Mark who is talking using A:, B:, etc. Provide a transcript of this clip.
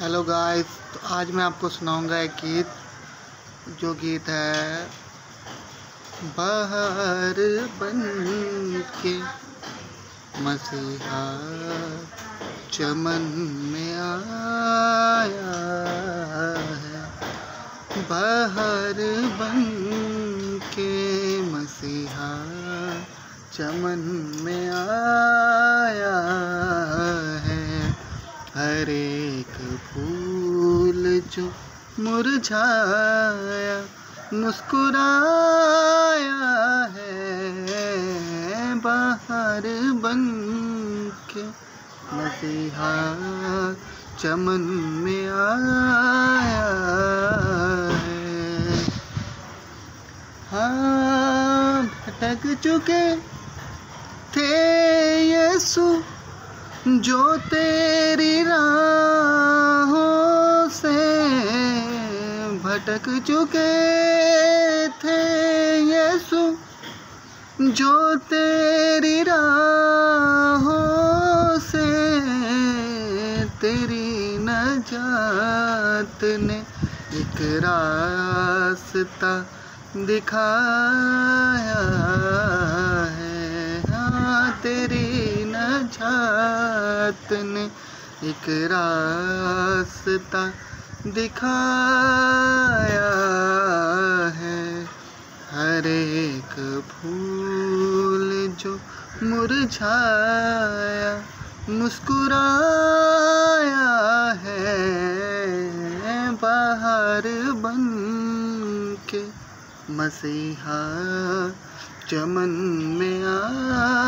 A: Hello guys तो आज मैं आपको सुनाऊँगा एक गीत, जो गीत है, बाहर बन के मसीहा चमन में आया है। बाहर बन के मसीहा चमन में आया हर एक फूल जो मुरझाया, मुस्कुराया है, बाहर बन के मसीहा चमन में आया है। हाँ भटक चुके थे यीशु जो तेरी राहों से भटक चुके थे, यीशु। जो तेरी राहों से तेरी नजात ने एक रास्ता दिखाया है। हाँ तेरी नजात ने एक रास्ता दिखाया है। हर एक फूल जो मुरझाया, मुस्कुराया है। बाहर बन के मसीहा चमन में आ